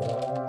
you.